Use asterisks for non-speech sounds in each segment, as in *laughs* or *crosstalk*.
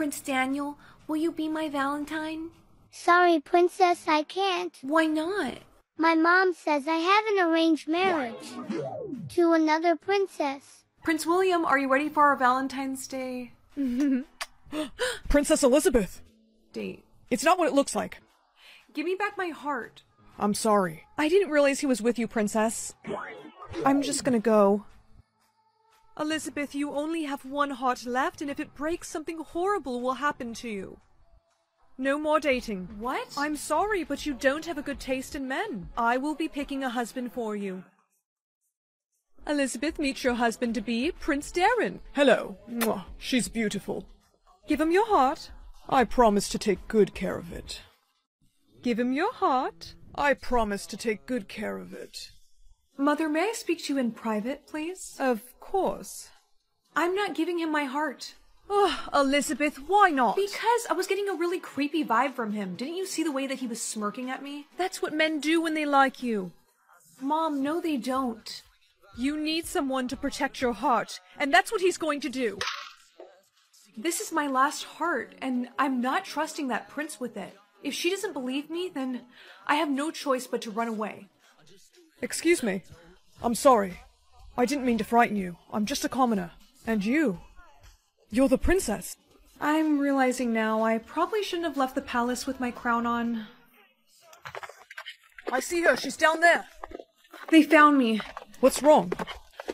Prince Daniel, will you be my Valentine? Sorry, Princess, I can't. Why not? My mom says I have an arranged marriage to another princess. Prince William, are you ready for our Valentine's Day *gasps* Princess Elizabeth! date? It's not what it looks like. Give me back my heart. I'm sorry. I didn't realize he was with you, Princess. I'm just gonna go. Elizabeth, you only have one heart left, and if it breaks, something horrible will happen to you. No more dating. What? I'm sorry, but you don't have a good taste in men. I will be picking a husband for you. Elizabeth, meet your husband to be, Prince Darren. Hello. Mwah. She's beautiful. Give him your heart. I promise to take good care of it. Give him your heart. I promise to take good care of it. Mother, may I speak to you in private, please? Of course. I'm not giving him my heart. Oh, Elizabeth, why not? Because I was getting a really creepy vibe from him. Didn't you see the way that he was smirking at me? That's what men do when they like you. Mom, no, they don't. You need someone to protect your heart, and that's what he's going to do. This is my last heart, and I'm not trusting that prince with it. If she doesn't believe me, then I have no choice but to run away. Excuse me. I'm sorry. I didn't mean to frighten you. I'm just a commoner. And you? You're the princess. I'm realizing now I probably shouldn't have left the palace with my crown on. I see her. She's down there. They found me. What's wrong?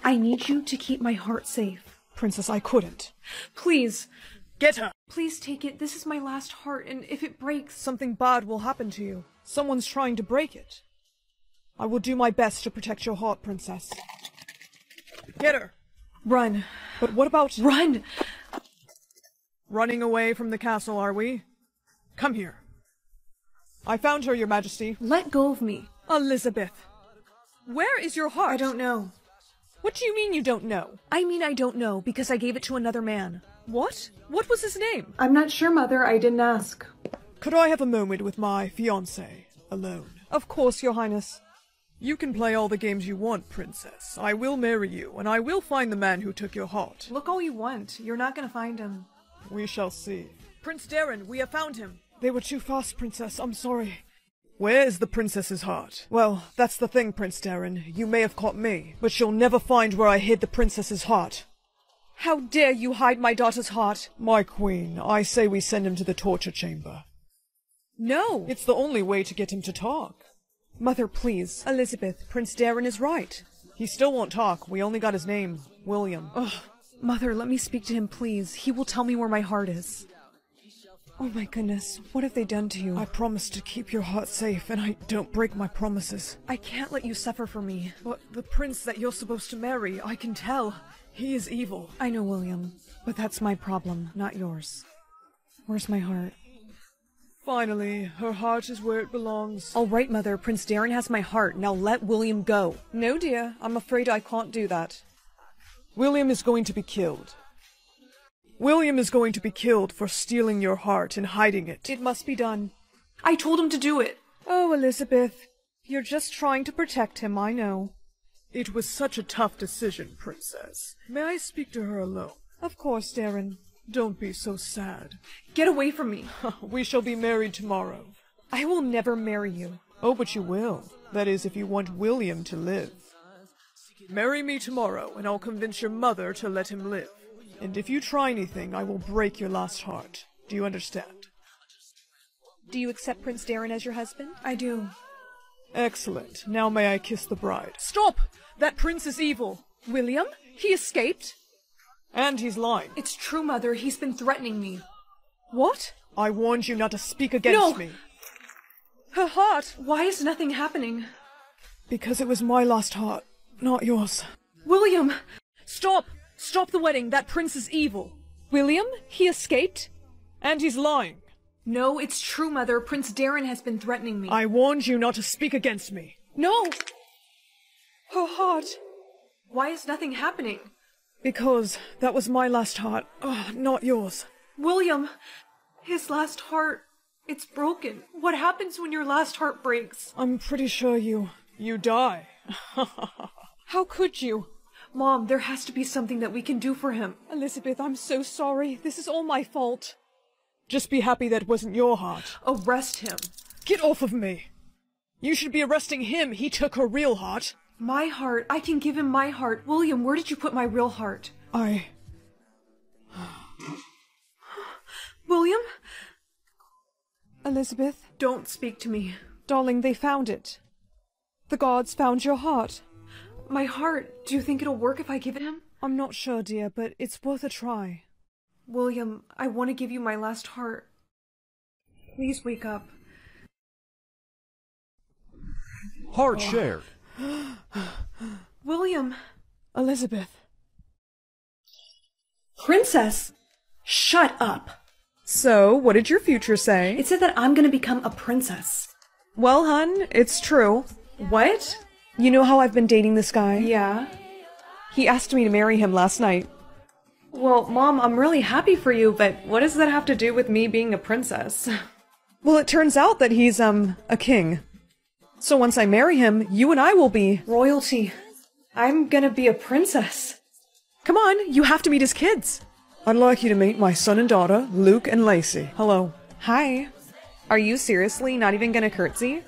I need you to keep my heart safe. Princess, I couldn't. Please, Get her! please take it. This is my last heart, and if it breaks. Something bad will happen to you. Someone's trying to break it. I will do my best to protect your heart, Princess. Get her! Run. But what about Run! running away from the castle, are we? Come here. I found her, Your Majesty. Let go of me. Elizabeth. Where is your heart? I don't know. What do you mean you don't know? I mean, I don't know because I gave it to another man. What? What was his name? I'm not sure, Mother. I didn't ask. Could I have a moment with my fiancé alone? Of course, Your Highness. You can play all the games you want, Princess. I will marry you, and I will find the man who took your heart. Look all you want. You're not gonna find him. We shall see. Prince Darren, we have found him. They were too fast, Princess. I'm sorry. Where is the princess's heart? Well, that's the thing, Prince Darren. You may have caught me, but you'll never find where I hid the princess's heart. How dare you hide my daughter's heart? My queen, I say we send him to the torture chamber. No! It's the only way to get him to talk. Mother, please. Elizabeth, Prince Darren is right. He still won't talk. We only got his name, William. Ugh. Mother, let me speak to him, please. He will tell me where my heart is. Oh my goodness, what have they done to you? I promised to keep your heart safe, and I don't break my promises. I can't let you suffer for me. But the prince that you're supposed to marry, I can tell. He is evil. I know, William. But that's my problem, not yours. Where's my heart? Finally, her heart is where it belongs. All right, Mother. Prince Darren has my heart. Now let William go. No, dear. I'm afraid I can't do that. William is going to be killed. William is going to be killed for stealing your heart and hiding it. It must be done. I told him to do it. Oh, Elizabeth, you're just trying to protect him, I know. It was such a tough decision, Princess. May I speak to her alone? Of course, Darren. Don't be so sad. Get away from me. *laughs* we shall be married tomorrow. I will never marry you. Oh, but you will. That is, if you want William to live. Marry me tomorrow, and I'll convince your mother to let him live. And if you try anything, I will break your last heart. Do you understand? Do you accept Prince Darren as your husband? I do. Excellent. Now may I kiss the bride? Stop! That prince is evil. William? He escaped? And he's lying. It's true, Mother. He's been threatening me. What? I warned you not to speak against No! me. Her heart! Why is nothing happening? Because it was my last heart, not yours. William! Stop! Stop the wedding! That prince is evil! William? He escaped? And he's lying. No, it's true, Mother. Prince Darren has been threatening me. I warned you not to speak against me. No! Her heart. Why is nothing happening? Because that was my last heart, oh, not yours. William! His last heart. It's broken. What happens when your last heart breaks? I'm pretty sure you. you die. *laughs* How could you? Mom, there has to be something that we can do for him. Elizabeth, I'm so sorry. This is all my fault. Just be happy that wasn't your heart. Arrest him. Get off of me! You should be arresting him. He took her real heart. My heart. I can give him my heart. William, where did you put my real heart? I. William? Elizabeth? Don't speak to me. Darling, they found it. The gods found your heart. My heart. Do you think it'll work if I give it him? I'm not sure, dear, but it's worth a try. William, I want to give you my last heart. Please wake up. Heart shared. *gasps* William. Elizabeth. Princess! Shut up! So, what did your future say? It said that I'm gonna become a princess. Well, hun, it's true. What? You know how I've been dating this guy? Yeah. He asked me to marry him last night. Well, Mom, I'm really happy for you, but what does that have to do with me being a princess? Well, it turns out that he's, um, a king. So once I marry him, you and I will be. Royalty. I'm gonna be a princess. Come on, you have to meet his kids. I'd like you to meet my son and daughter, Luke and Lacey. Hello. Hi. Are you seriously not even gonna curtsy?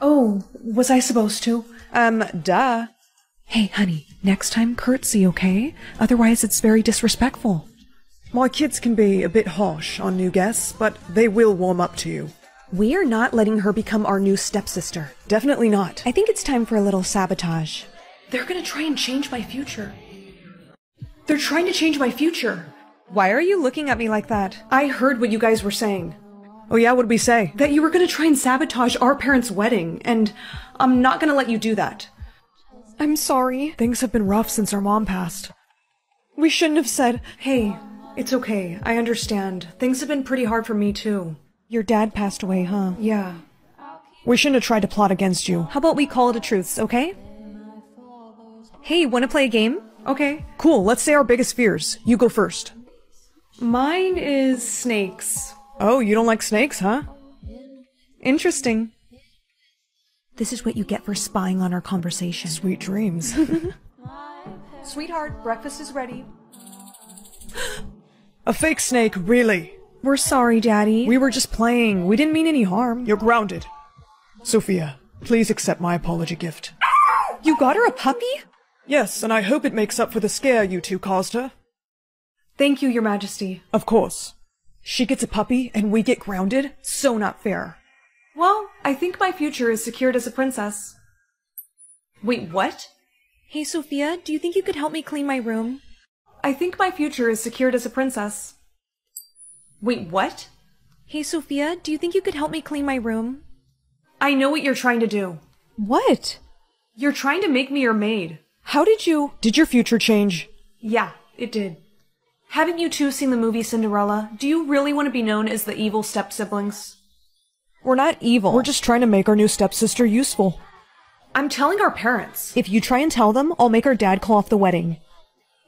Oh, was I supposed to? Um, duh. Hey, honey, next time curtsy, okay? Otherwise, it's very disrespectful. My kids can be a bit harsh on new guests, but they will warm up to you. We're not letting her become our new stepsister. Definitely not. I think it's time for a little sabotage. They're gonna try and change my future. They're trying to change my future. Why are you looking at me like that? I heard what you guys were saying. Oh yeah, what did we say? That you were gonna try and sabotage our parents' wedding, and I'm not gonna let you do that. I'm sorry. Things have been rough since our mom passed. We shouldn't have said, Hey, it's okay. I understand. Things have been pretty hard for me too. Your dad passed away, huh? Yeah. We shouldn't have tried to plot against you. How about we call it a truce, okay? Hey, wanna play a game? Okay. Cool, let's say our biggest fears. You go first. Mine is snakes. Oh, you don't like snakes, huh? Interesting. This is what you get for spying on our conversation. Sweet dreams. *laughs* Sweetheart, breakfast is ready. *gasps* a fake snake, really? We're sorry, Daddy. We were just playing. We didn't mean any harm. You're grounded. Sophia, please accept my apology gift. You got her a puppy? Yes, and I hope it makes up for the scare you two caused her. Thank you, Your Majesty. Of course. She gets a puppy and we get grounded? So not fair. Well, I think my future is secured as a princess. Wait, what? Hey, Sophia, do you think you could help me clean my room? I think my future is secured as a princess. Wait, what? Hey, Sophia, do you think you could help me clean my room? I know what you're trying to do. What? You're trying to make me your maid. How did you? Did your future change? Yeah, it did. Haven't you two seen the movie Cinderella? Do you really want to be known as the evil step siblings? We're not evil. We're just trying to make our new stepsister useful. I'm telling our parents. If you try and tell them, I'll make our dad call off the wedding.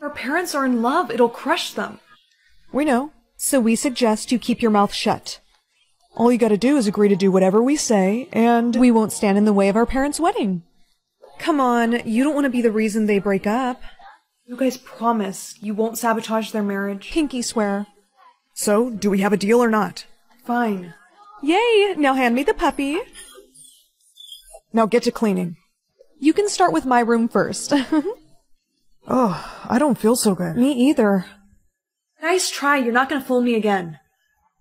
Our parents are in love. It'll crush them. We know. So we suggest you keep your mouth shut. All you gotta do is agree to do whatever we say, and We won't stand in the way of our parents' wedding. come on, you don't want to be the reason they break up. You guys promise you won't sabotage their marriage? Pinky swear. So, do we have a deal or not? Fine. Yay! Now hand me the puppy. Now get to cleaning. You can start with my room first. *laughs* Oh, I don't feel so good. me either. Nice try. You're not gonna fool me again.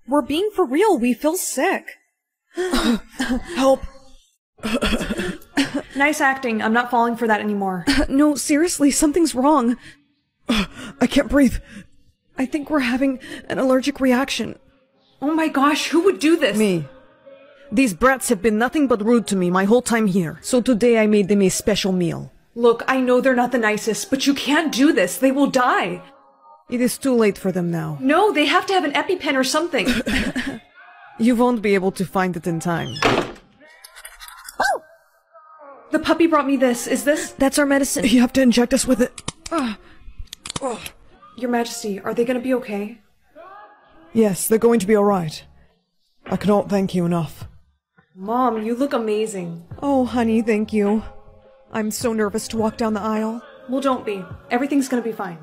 We're being for real. We feel sick. *gasps* Help. *laughs* Nice acting. I'm not falling for that anymore. *laughs* No, seriously, something's wrong. I can't breathe. I think we're having an allergic reaction. oh my gosh, who would do this? Me. These brats have been nothing but rude to me my whole time here, so today I made them a special meal. Look, I know they're not the nicest, but you can't do this. They will die. It is too late for them now. No, they have to have an EpiPen or something. *laughs* You won't be able to find it in time. Oh! the puppy brought me this. Is this? That's our medicine. You have to inject us with it. oh Your Majesty, are they gonna be okay? Yes, they're going to be alright. I cannot thank you enough. Mom, you look amazing. Oh, honey, thank you. I'm so nervous to walk down the aisle. Well, don't be. Everything's gonna be fine.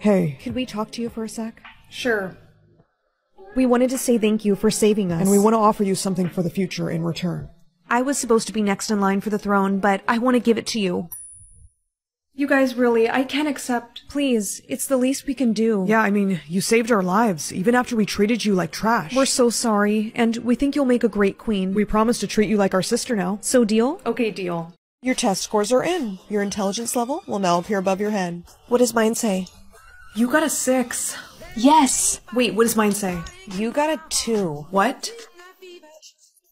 Hey, Could we talk to you for a sec? Sure. We wanted to say thank you for saving us. And we want to offer you something for the future in return. I was supposed to be next in line for the throne, but I want to give it to you. You guys really, I can't accept. Please, it's the least we can do. Yeah, I mean, you saved our lives, even after we treated you like trash. We're so sorry, and we think you'll make a great queen. We promise to treat you like our sister now. So deal? Okay, deal. Your test scores are in. Your intelligence level will now appear above your head. What does mine say? You got a six. Yes! Wait, what does mine say? You got a two. What?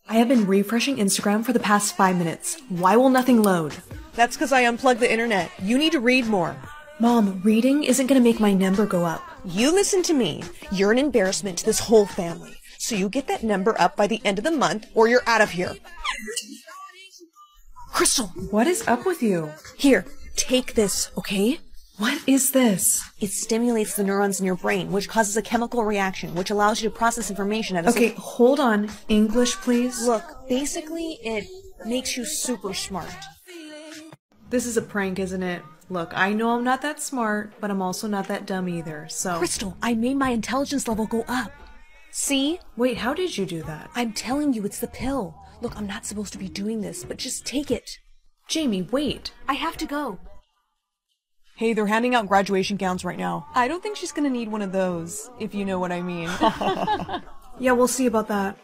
I have been refreshing Instagram for the past five minutes. Why will nothing load? That's because I unplugged the internet. You need to read more. Mom, reading isn't gonna make my number go up. You listen to me. You're an embarrassment to this whole family. So you get that number up by the end of the month or you're out of here. Crystal, What is up with you? here, take this, okay? What is this? It stimulates the neurons in your brain, which causes a chemical reaction, which allows you to process information at a Okay, hold on. English, please. Look, basically, it makes you super smart. This is a prank, isn't it? Look, I know I'm not that smart, but I'm also not that dumb either, so. Crystal, I made my intelligence level go up. See? Wait, how did you do that? I'm telling you, it's the pill. Look, I'm not supposed to be doing this, but just take it. Jamie, wait. I have to go. Hey, they're handing out graduation gowns right now. I don't think she's gonna need one of those, if you know what I mean. *laughs* Yeah, we'll see about that.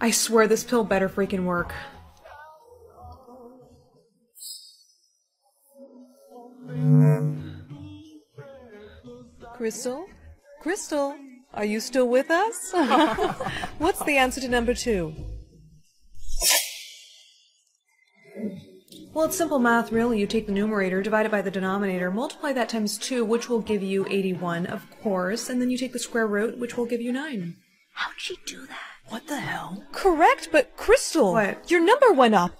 I swear this pill better freaking work. Crystal? Crystal? Are you still with us? *laughs* What's the answer to number two? Well, it's simple math, really. You take the numerator, divide it by the denominator, multiply that times 2, which will give you 81, of course, and then you take the square root, which will give you 9. How'd she do that? What the hell? Correct, but Crystal, What? your number went up.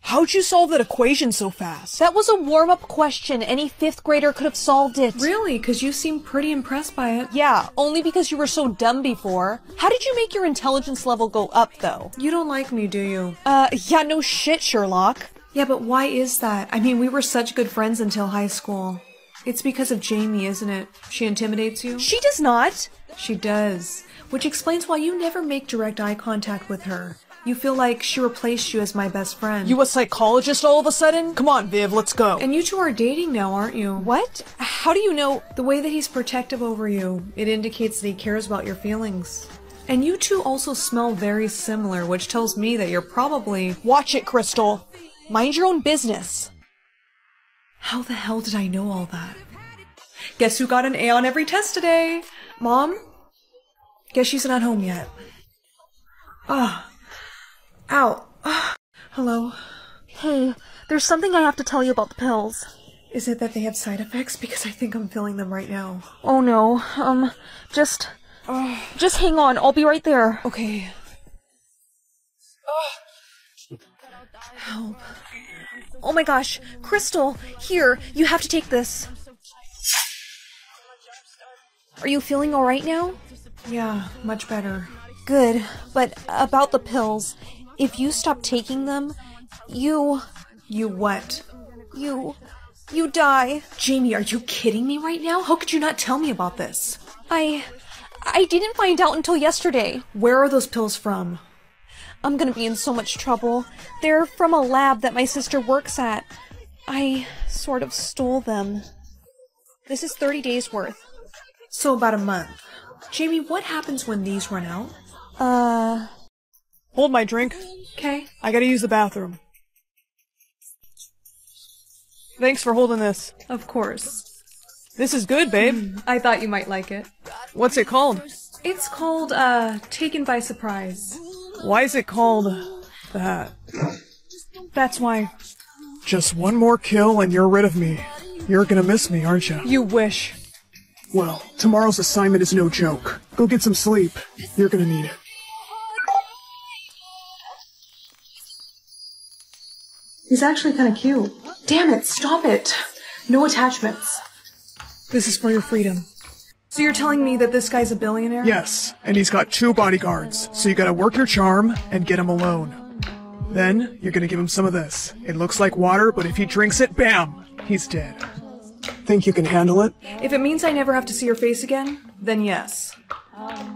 How'd you solve that equation so fast? That was a warm up question. Any fifth grader could have solved it. Really? Because you seem pretty impressed by it. Yeah, only because you were so dumb before. How did you make your intelligence level go up, though? You don't like me, do you? Uh, yeah, no shit, Sherlock. Yeah, but why is that? I mean, we were such good friends until high school. It's because of Jamie, isn't it? She intimidates you? She does not. She does. Which explains why you never make direct eye contact with her. You feel like she replaced you as my best friend. You a psychologist all of a sudden? Come on, Viv, let's go. and you two are dating now, aren't you? What? How do you know? The way that he's protective over you, it indicates that he cares about your feelings. And you two also smell very similar, which tells me that you're probably. Watch it, Crystal. Mind your own business. How the hell did I know all that? Guess who got an A on every test today? Mom? Guess she's not home yet. Ah. Ow. Ah. Hello. Hey, there's something I have to tell you about the pills. Is it that they have side effects? Because I think I'm feeling them right now. Oh no, um, just. Oh. Just hang on, I'll be right there. Okay. Help. Oh my gosh, Crystal, here, you have to take this. Are you feeling alright now? Yeah, much better. Good, but about the pills, if you stop taking them, you. You what? you. you die. Jamie, are you kidding me right now? How could you not tell me about this? I. I didn't find out until yesterday. Where are those pills from? I'm gonna be in so much trouble. They're from a lab that my sister works at. I sort of stole them. This is 30 days worth. So about a month. Jamie, what happens when these run out? Uh. Hold my drink. Okay. I gotta use the bathroom. Thanks for holding this. Of course. This is good, babe. I thought you might like it. What's it called? It's called, uh, Taken by Surprise. Why is it called that? That's why. Just one more kill and you're rid of me. You're gonna miss me, aren't you? You wish. Well, tomorrow's assignment is no joke. Go get some sleep. You're gonna need it. He's actually kind of cute. Damn it, stop it. No attachments. This is for your freedom. So you're telling me that this guy's a billionaire? Yes, and he's got two bodyguards, so you gotta work your charm and get him alone. Then, you're gonna give him some of this. It looks like water, but if he drinks it, bam! He's dead. Think you can handle it? If it means I never have to see your face again, then yes.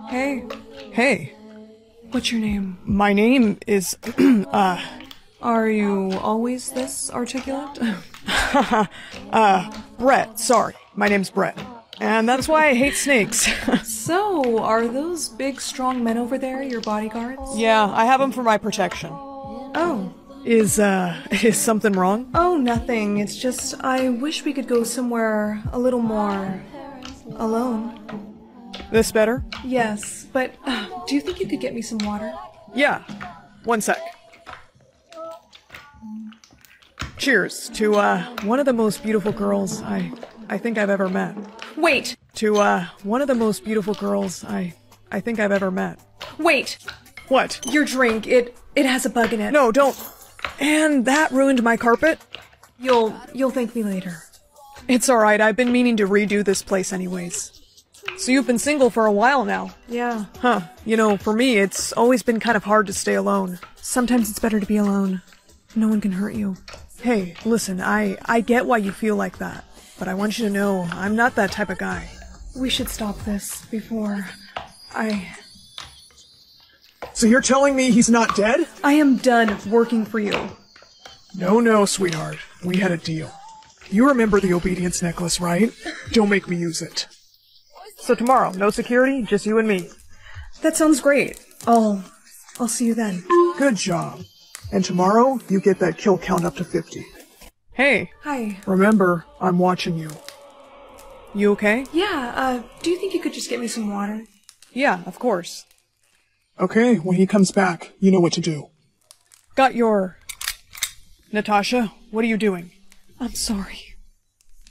Hey. Hey. What's your name? My name is. *clears throat* uh. Are you always this articulate? *laughs* uh. Brett. Sorry. My name's Brett. And that's why I hate snakes. *laughs* so, are those big, strong men over there your bodyguards? yeah, I have them for my protection. Oh. Is, uh, *laughs* is something wrong? Oh, nothing. It's just I wish we could go somewhere a little more alone. This better? Yes, but uh, do you think you could get me some water? Yeah. One sec. Cheers to, uh, one of the most beautiful girls I, I think I've ever met. Wait! To, uh, one of the most beautiful girls I, I think I've ever met. Wait! What? Your drink, it, it has a bug in it. No, don't. And that ruined my carpet? You'll, you'll thank me later. It's alright, I've been meaning to redo this place anyways. So you've been single for a while now. Yeah. Huh. You know, for me, it's always been kind of hard to stay alone. Sometimes it's better to be alone. No one can hurt you. Hey, listen, I, I get why you feel like that. But I want you to know, I'm not that type of guy. We should stop this before I. So you're telling me he's not dead? I am done working for you. No, no, sweetheart. We had a deal. You remember the obedience necklace, right? Don't make me use it. So tomorrow, no security, just you and me. That sounds great. I'll. I'll see you then. Good job. And tomorrow, you get that kill count up to 50. Hey, Hi. Remember, I'm watching you. you okay? Yeah, uh, do you think you could just get me some water? Yeah, of course. Okay, when he comes back, you know what to do. Got your. Natasha, what are you doing? I'm sorry.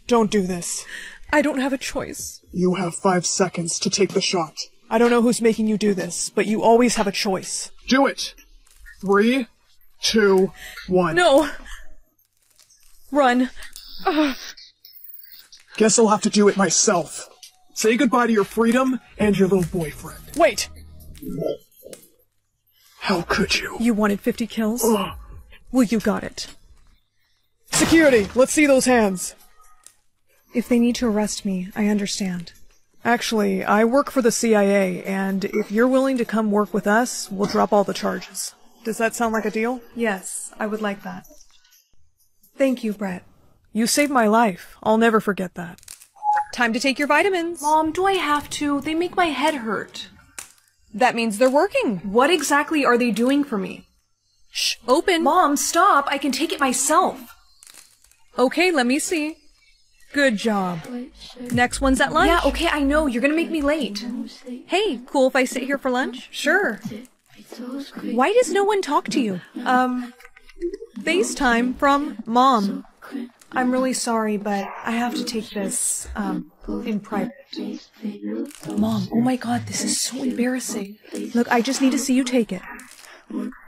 Don't do this. I don't have a choice. You have five seconds to take the shot. I don't know who's making you do this, but you always have a choice. Do it! Three, two, one. No! Run. Guess I'll have to do it myself. Say goodbye to your freedom and your little boyfriend. Wait! How could you? You wanted 50 kills? Ugh. Well, you got it. Security, let's see those hands. If they need to arrest me, I understand. Actually, I work for the CIA, and if you're willing to come work with us, we'll drop all the charges. Does that sound like a deal? Yes, I would like that. Thank you, Brett. You saved my life. I'll never forget that. Time to take your vitamins. Mom, do I have to? They make my head hurt. That means they're working. What exactly are they doing for me? Shh, open. Mom, stop! I can take it myself. Okay, let me see. Good job. Next one's at lunch. Yeah, okay, I know. You're gonna make me late. Hey, cool if I sit here for lunch? Sure. Why does no one talk to you? Um, FaceTime from mom. I'm really sorry, but I have to take this, um, in private. Mom, oh my god, this is so embarrassing. Look, I just need to see you take it.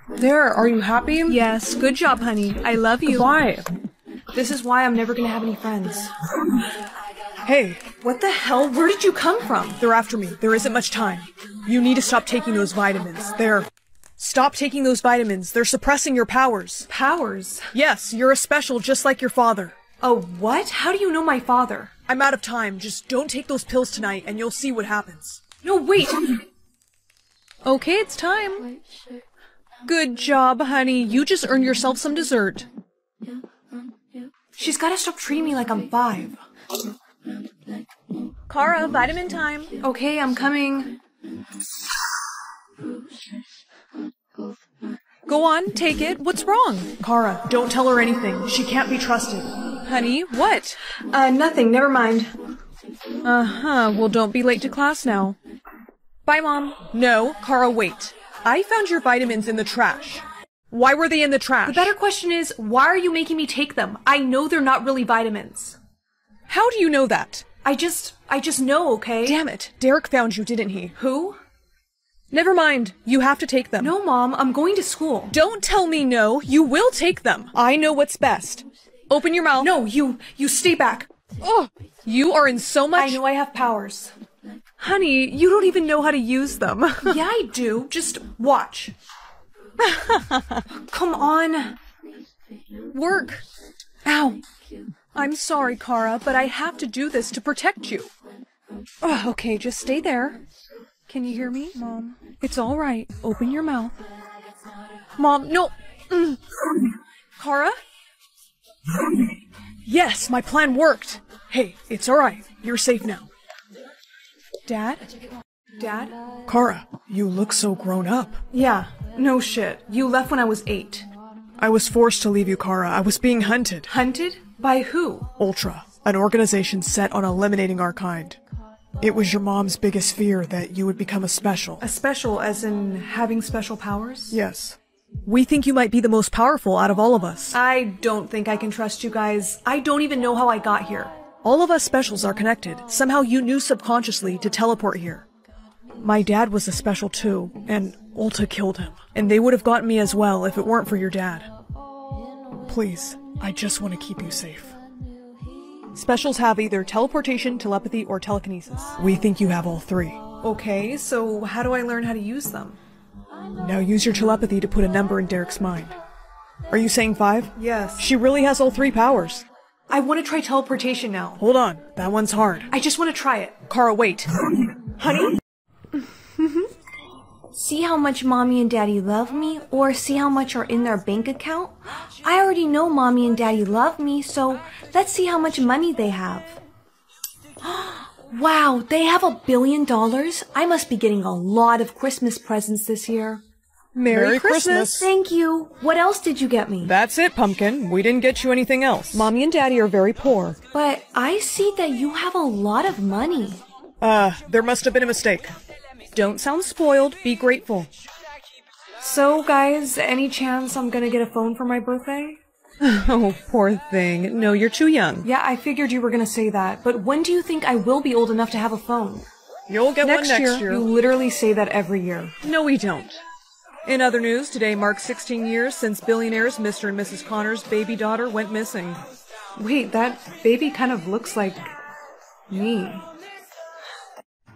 There, are you happy? Yes, good job, honey. I love you. Why? This is why I'm never gonna have any friends. Hey, What the hell? Where did you come from? they're after me. There isn't much time. You need to stop taking those vitamins. They're. Stop taking those vitamins. They're suppressing your powers. Powers. Yes, you're a special just like your father. Oh, what? How do you know my father? I'm out of time. Just don't take those pills tonight and you'll see what happens. No, wait! Okay, it's time. Good job, honey. You just earned yourself some dessert. She's gotta stop treating me like I'm five. Kara, vitamin time. Okay, I'm coming. Go on, take it. What's wrong? Kara, don't tell her anything. She can't be trusted. Honey, what? Uh, nothing, never mind. Uh huh. Well, don't be late to class now. Bye, Mom. No, Kara, wait. I found your vitamins in the trash. Why were they in the trash? The better question is, why are you making me take them? I know they're not really vitamins. How do you know that? I just, I just know, okay? Damn it. Derek found you, didn't he? Who? Never mind. You have to take them. No, Mom, I'm going to school. Don't tell me no. You will take them. I know what's best. Open your mouth. No, you, you stay back. Oh, you are in so much. I know I have powers. Honey, you don't even know how to use them. *laughs* yeah, I do. Just watch. *laughs* Come on. Work. Ow. I'm sorry, Kara, but I have to do this to protect you. Ugh, okay, just stay there. Can you hear me? Mom. It's all right. Open your mouth. Mom, no. Mm. *clears throat* Kara? Yes, my plan worked. Hey, it's alright. You're safe now. Dad? Dad? Kara, you look so grown up. Yeah, no shit. You left when I was eight. I was forced to leave you, Kara. I was being hunted. Hunted? By who? Ultra, an organization set on eliminating our kind. It was your mom's biggest fear that you would become a special. A special, as in having special powers? Yes. We think you might be the most powerful out of all of us. I don't think I can trust you guys. I don't even know how I got here. All of us specials are connected. Somehow you knew subconsciously to teleport here. My dad was a special too, and Ultra killed him. And they would have gotten me as well if it weren't for your dad. Please, I just want to keep you safe. Specials have either teleportation, telepathy, or telekinesis. We think you have all three. Okay, so how do I learn how to use them? Now use your telepathy to put a number in Derek's mind. Are you saying five? Yes. She really has all three powers. I want to try teleportation now. Hold on, that one's hard. I just want to try it. Kara, wait. Honey? *laughs* See how much mommy and daddy love me, or see how much are in their bank account? I already know mommy and daddy love me, so let's see how much money they have. *gasps* wow, they have a billion dollars? I must be getting a lot of Christmas presents this year. Merry, Merry Christmas. Christmas. Thank you. What else did you get me? That's it, Pumpkin. We didn't get you anything else. Mommy and Daddy are very poor. But I see that you have a lot of money. Uh, there must have been a mistake. Don't sound spoiled. Be grateful. So, guys, any chance I'm gonna get a phone for my birthday? *laughs* oh, poor thing. No, you're too young. Yeah, I figured you were gonna say that. But when do you think I will be old enough to have a phone? You'll get one next year. You literally say that every year. No, we don't. In other news, today marks 16 years since billionaires Mr. and Mrs. Connor's baby daughter went missing. Wait, that baby kind of looks like me.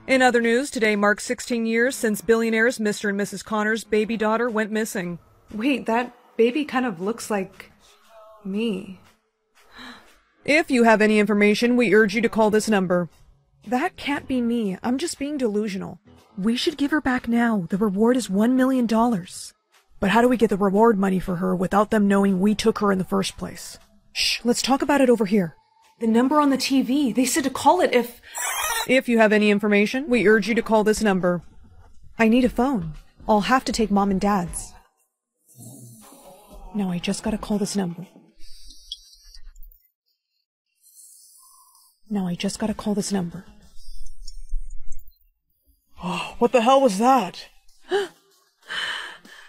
In other news, today marks 16 years since billionaires Mr. and Mrs. Connor's baby daughter went missing. Wait, that baby kind of looks like me. If you have any information, we urge you to call this number. That can't be me. I'm just being delusional. We should give her back now. The reward is $1 million. But how do we get the reward money for her without them knowing we took her in the first place? Shh, let's talk about it over here. The number on the TV. They said to call it if. If you have any information, we urge you to call this number. I need a phone. I'll have to take mom and dad's. No, I just gotta call this number. No, I just gotta call this number. *gasps* What the hell was that? *gasps*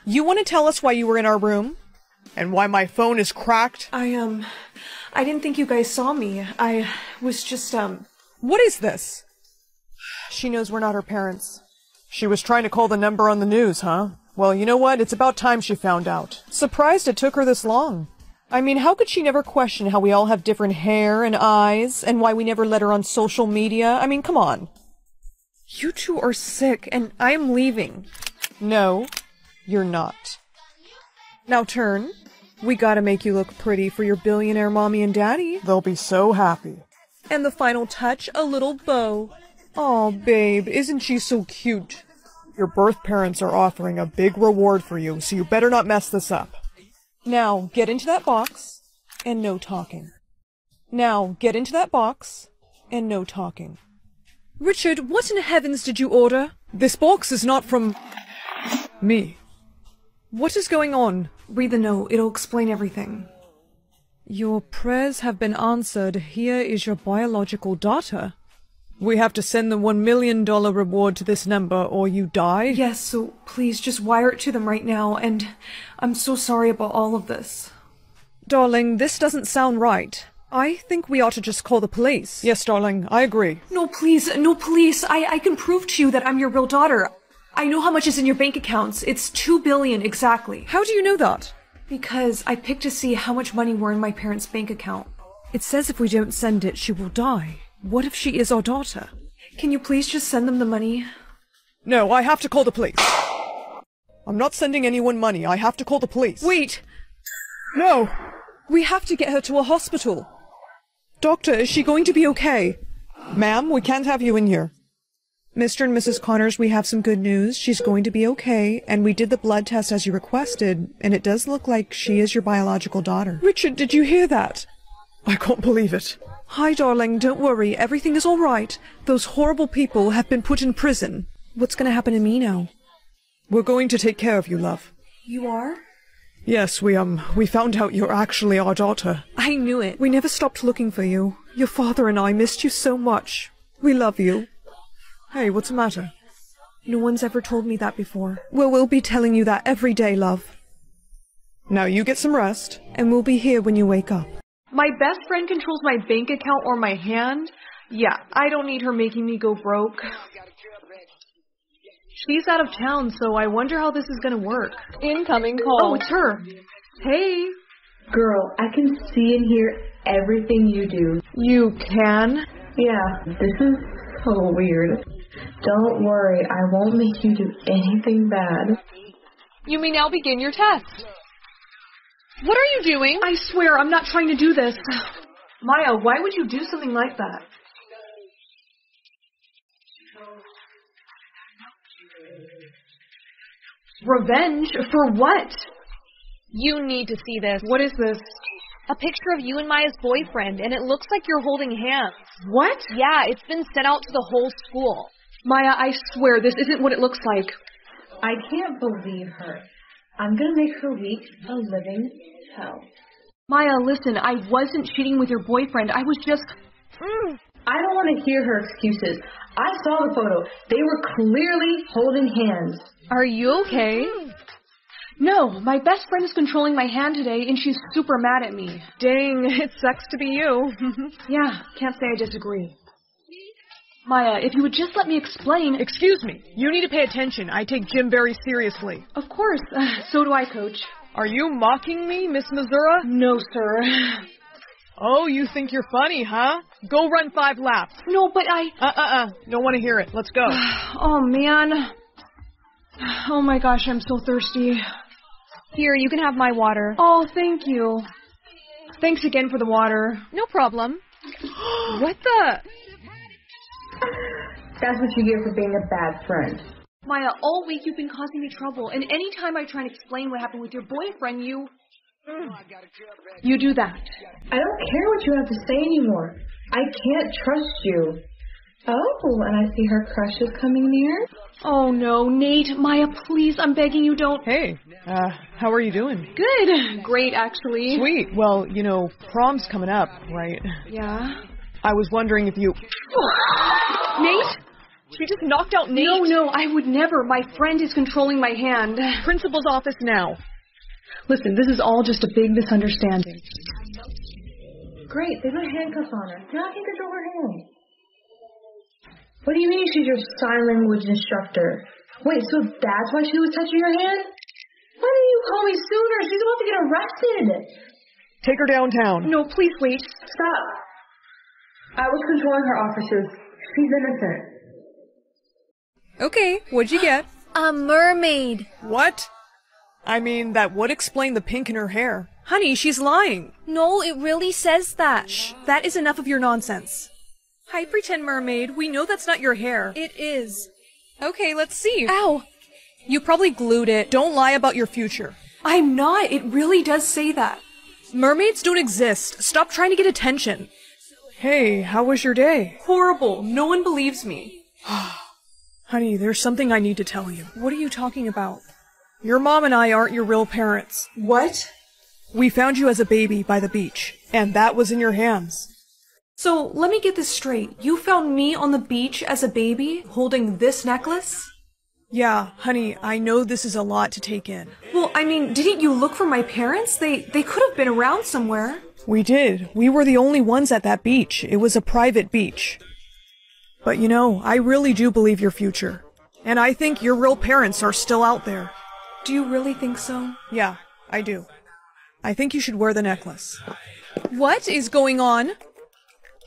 You want to tell us why you were in our room? And why my phone is cracked? I, um, I didn't think you guys saw me. I was just, um. What is this? She knows we're not her parents. She was trying to call the number on the news, huh? Well, you know what? It's about time she found out. Surprised it took her this long. I mean, how could she never question how we all have different hair and eyes, and why we never let her on social media? I mean, come on. You two are sick, and I'm leaving. No, you're not. Now turn. We gotta make you look pretty for your billionaire mommy and daddy. They'll be so happy. And the final touch, a little bow. Oh, babe, isn't she so cute? Your birth parents are offering a big reward for you, so you better not mess this up. Now, get into that box, and no talking. Now, get into that box, and no talking. Richard, what in heavens did you order? This box is not from... me. What is going on? Read the note. It'll explain everything. Your prayers have been answered. Here is your biological daughter. We have to send the one million dollar reward to this number or you die? Yes, so please just wire it to them right now, and I'm so sorry about all of this. Darling, this doesn't sound right. I think we ought to just call the police. Yes, darling, I agree. No, please, no, police. I, I can prove to you that I'm your real daughter. I know how much is in your bank accounts. It's two billion exactly. How do you know that? Because I picked to see how much money were in my parents' bank account. It says if we don't send it, she will die. What if she is our daughter? Can you please just send them the money? No, I have to call the police. I'm not sending anyone money. I have to call the police. Wait! No! We have to get her to a hospital. Doctor, is she going to be okay? Ma'am, we can't have you in here. Mr. and Mrs. Connors, we have some good news. She's going to be okay, and we did the blood test as you requested, and it does look like she is your biological daughter. Richard, did you hear that? I can't believe it. Hi, darling, don't worry. Everything is all right. Those horrible people have been put in prison. What's gonna happen to me now? We're going to take care of you, love. You are? Yes, we, um, we found out you're actually our daughter. I knew it. We never stopped looking for you. Your father and I missed you so much. We love you. Hey, what's the matter? No one's ever told me that before. Well, we'll be telling you that every day, love. Now you get some rest, and we'll be here when you wake up. My best friend controls my bank account or my hand? Yeah, I don't need her making me go broke. She's out of town, so I wonder how this is gonna work. Incoming call. Oh, it's her. Hey. Girl, I can see and hear everything you do. You can? Yeah, this is so weird. Don't worry, I won't make you do anything bad. You may now begin your test. What are you doing? I swear, I'm not trying to do this. *sighs* Maya, why would you do something like that? Revenge? For what? You need to see this. What is this? A picture of you and Maya's boyfriend, and it looks like you're holding hands. What? Yeah, it's been sent out to the whole school. Maya, I swear this isn't what it looks like. I can't believe her. I'm gonna make her week a living hell. Maya, listen, I wasn't cheating with your boyfriend. I was just. Mm. I don't want to hear her excuses. I saw the photo. They were clearly holding hands. Are you okay? No, my best friend is controlling my hand today, and she's super mad at me. Dang, *laughs* it sucks to be you. *laughs* yeah, can't say I disagree. Maya, if you would just let me explain. Excuse me. You need to pay attention. I take gym very seriously. Of course. Uh, so do I, Coach. Are you mocking me, Miss Missouri? No, sir. Oh, you think you're funny, huh? Go run five laps. No, but I. Uh uh uh. Don't want to hear it. Let's go. *sighs* oh, man. Oh my gosh, I'm so thirsty. Here, you can have my water. Oh, thank you. Thanks again for the water. No problem. *gasps* what the? That's what you get for being a bad friend. Maya, all week you've been causing me trouble, and any time I try and explain what happened with your boyfriend, you. You do that. I don't care what you have to say anymore. I can't trust you. Oh, and I see her crush is coming near. Oh no, Nate, Maya, please, I'm begging you don't. Hey, uh, how are you doing? Good. Great, actually. Sweet. Well, you know, prom's coming up, right? Yeah. I was wondering if you. *sighs* Nate? She just knocked out Nate. No, no, I would never. My friend is controlling my hand. Principal's office now. Listen, this is all just a big misunderstanding. Great, they put handcuffs on her. Now I can control her hand. What do you mean she's your sign language instructor? Wait, so that's why she was touching your hand? Why didn't you call me sooner? She's about to get arrested. Take her downtown. No, please wait. Stop. I was controlling her officers. She's innocent. Okay, what'd you get? *gasps* A mermaid. What? I mean, that would explain the pink in her hair. Honey, she's lying. No, it really says that. Shh, that is enough of your nonsense. Hi, pretend mermaid. We know that's not your hair. It is. Okay, let's see. Ow! You probably glued it. Don't lie about your future. I'm not. It really does say that. Mermaids don't exist. Stop trying to get attention. Hey, how was your day? Horrible. No one believes me. *sighs* Honey, there's something I need to tell you. What are you talking about? Your mom and I aren't your real parents. What? We found you as a baby by the beach, and that was in your hands. So, let me get this straight. You found me on the beach as a baby, holding this necklace? Yeah, honey, I know this is a lot to take in. Well, I mean, didn't you look for my parents? They they could have been around somewhere. We did. We were the only ones at that beach. It was a private beach. But you know, I really do believe your future. And I think your real parents are still out there. Do you really think so? Yeah, I do. I think you should wear the necklace. What is going on?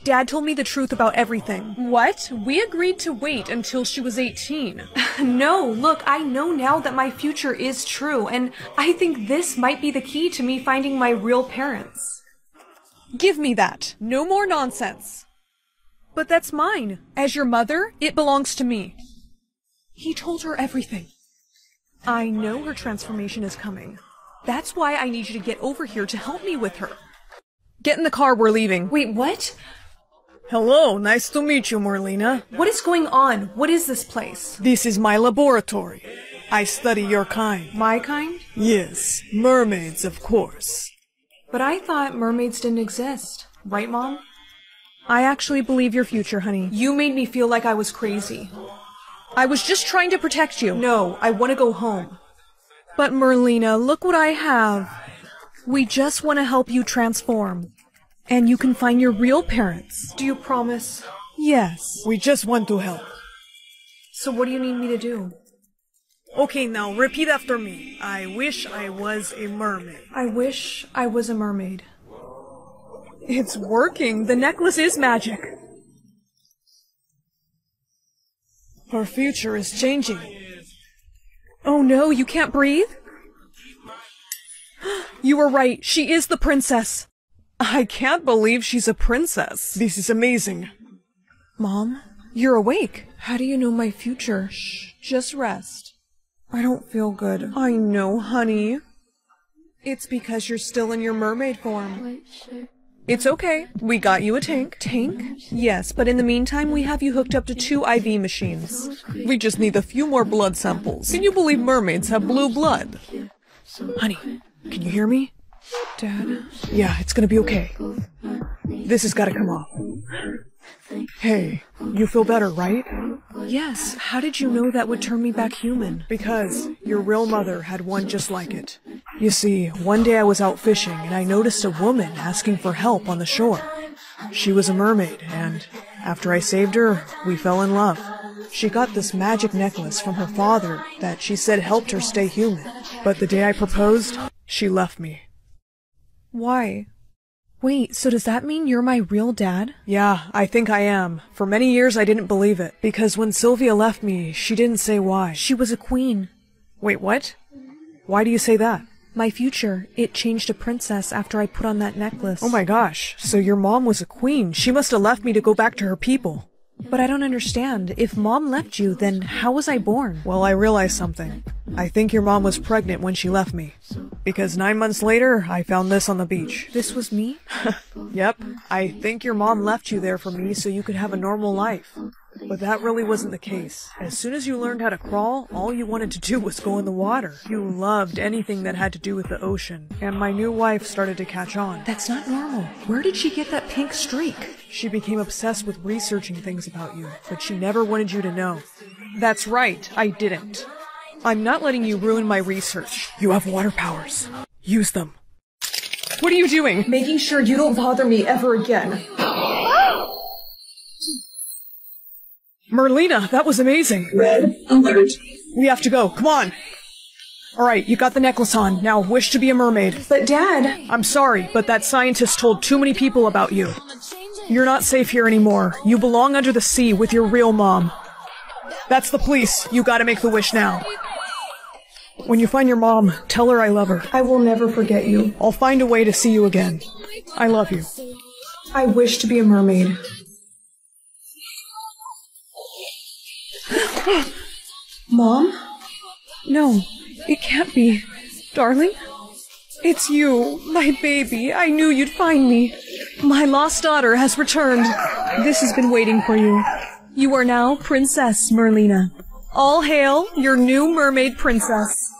Dad told me the truth about everything. What? We agreed to wait until she was 18. *laughs* no, look, I know now that my future is true, and I think this might be the key to me finding my real parents. Give me that. No more nonsense. But that's mine. As your mother, it belongs to me. He told her everything. I know her transformation is coming. That's why I need you to get over here to help me with her. Get in the car, we're leaving. Wait, what? Hello, nice to meet you, Merlina. What is going on? What is this place? This is my laboratory. I study your kind. My kind? Yes, mermaids, of course. But I thought mermaids didn't exist. Right, Mom? I actually believe your future, honey. You made me feel like I was crazy. I was just trying to protect you. No, I want to go home. But Merlina, look what I have. We just want to help you transform. And you can find your real parents. Do you promise? Yes. We just want to help. So what do you need me to do? Okay, now repeat after me. I wish I was a mermaid. I wish I was a mermaid. It's working. The necklace is magic. Her future is changing. Oh no, you can't breathe? *gasps* You were right. She is the princess. I can't believe she's a princess. This is amazing. Mom, you're awake. How do you know my future? Shh, just rest. I don't feel good. I know, honey. It's because you're still in your mermaid form. It's okay. We got you a tank. Tank? Yes, but in the meantime, we have you hooked up to two IV machines. We just need a few more blood samples. Can you believe mermaids have blue blood? Honey, can you hear me? Dad? Yeah, it's gonna be okay. This has gotta come off. Hey, you feel better, right? Yes. How did you know that would turn me back human? Because your real mother had one just like it. You see, one day I was out fishing and I noticed a woman asking for help on the shore. She was a mermaid, and after I saved her, we fell in love. She got this magic necklace from her father that she said helped her stay human. But the day I proposed, she left me. Why? Wait, so does that mean you're my real dad? Yeah, I think I am. For many years I didn't believe it, because when Sylvia left me, she didn't say why. She was a queen. Wait, what? Why do you say that? My future, it changed to princess after I put on that necklace. Oh my gosh, so your mom was a queen. She must have left me to go back to her people. But I don't understand. If mom left you, then how was I born? Well, I realized something. I think your mom was pregnant when she left me. Because nine months later, I found this on the beach. This was me? *laughs* Yep. I think your mom left you there for me so you could have a normal life. But that really wasn't the case. As soon as you learned how to crawl, all you wanted to do was go in the water. You loved anything that had to do with the ocean. And my new wife started to catch on. That's not normal. Where did she get that pink streak? She became obsessed with researching things about you, but she never wanted you to know. That's right, I didn't. I'm not letting you ruin my research. You have water powers. Use them. What are you doing? Making sure you don't bother me ever again. Merlina, that was amazing. Red alert. We have to go. Come on. All right, you got the necklace on. Now wish to be a mermaid. But Dad, I'm sorry, but that scientist told too many people about you. You're not safe here anymore. You belong under the sea with your real mom. That's the police. You gotta make the wish now. When you find your mom, tell her I love her. I will never forget you. I'll find a way to see you again. I love you. I wish to be a mermaid. Mom? No, it can't be. Darling? It's you, my baby. I knew you'd find me. My lost daughter has returned. This has been waiting for you. You are now Princess Merlina. All hail your new mermaid princess.